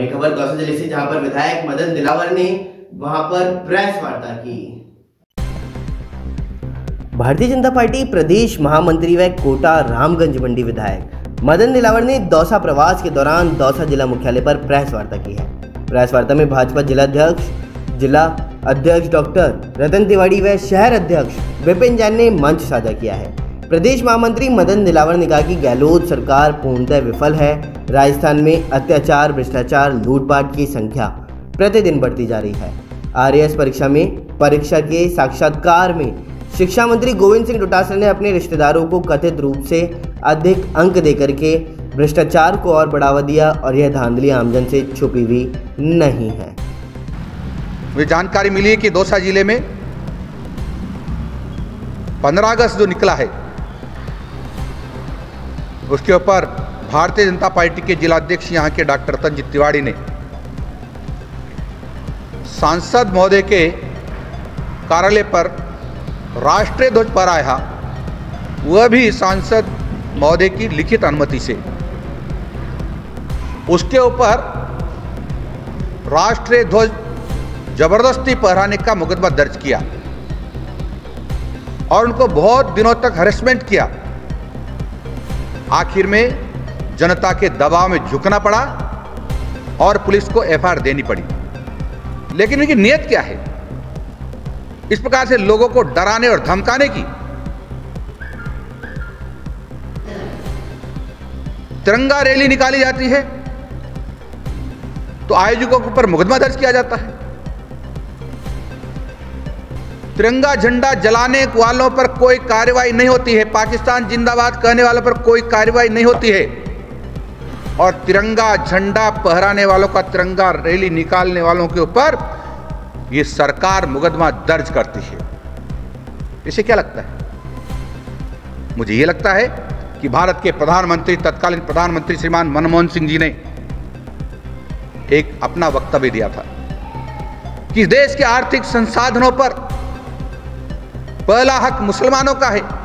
वही खबर दौसा ज़िले से, जहाँ पर विधायक मदन दिलावर ने वहाँ पर प्रेस वार्ता की। भारतीय जनता पार्टी प्रदेश महामंत्री व कोटा रामगंज मंडी विधायक मदन दिलावर ने दौसा प्रवास के दौरान दौसा जिला मुख्यालय पर प्रेस वार्ता की है। प्रेस वार्ता में भाजपा जिलाध्यक्ष, जिला अध्यक्ष डॉक्टर रतन तिवाड़ी व शहर अध्यक्ष विपिन जैन ने मंच साझा किया है। प्रदेश महामंत्री मदन दिलावर ने कहा कि गहलोत सरकार पूर्णतः विफल है। राजस्थान में अत्याचार, भ्रष्टाचार, लूटपाट की संख्या प्रतिदिन बढ़ती जा रही है। आर परीक्षा में परीक्षा के साक्षात्कार में शिक्षा मंत्री गोविंद सिंह डोटासरा ने अपने रिश्तेदारों को कथित रूप से अधिक अंक देकर के भ्रष्टाचार को और बढ़ावा दिया और यह धांधली आमजन से छुपी हुई नहीं है। मुझे जानकारी मिली है कि दौसा ज़िले में 15 अगस्त जो निकला है उसके ऊपर भारतीय जनता पार्टी के जिलाध्यक्ष यहाँ के डॉक्टर रतनजीत तिवाड़ी ने सांसद महोदय के कार्यालय पर राष्ट्रीय ध्वज आया वह भी सांसद महोदय की लिखित अनुमति से। उसके ऊपर राष्ट्रीय ध्वज ज़बरदस्ती पहराने का मुकदमा दर्ज किया और उनको बहुत दिनों तक हरेसमेंट किया। आखिर में जनता के दबाव में झुकना पड़ा और पुलिस को एफआईआर देनी पड़ी। लेकिन इनकी नीयत क्या है? इस प्रकार से लोगों को डराने और धमकाने की तिरंगा रैली निकाली जाती है तो आयोजकों के ऊपर मुकदमा दर्ज किया जाता है। तिरंगा झंडा जलाने वालों पर कोई कार्रवाई नहीं होती है। पाकिस्तान जिंदाबाद कहने वालों पर कोई कार्रवाई नहीं होती है। और तिरंगा झंडा पहराने वालों का तिरंगा रैली निकालने वालों के ऊपर ये सरकार मुकदमा दर्ज करती है। इसे क्या लगता है? मुझे यह लगता है कि भारत के प्रधानमंत्री, तत्कालीन प्रधानमंत्री श्रीमान मनमोहन सिंह जी ने एक अपना वक्तव्य दिया था कि देश के आर्थिक संसाधनों पर पहला हक मुसलमानों का है।